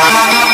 Thank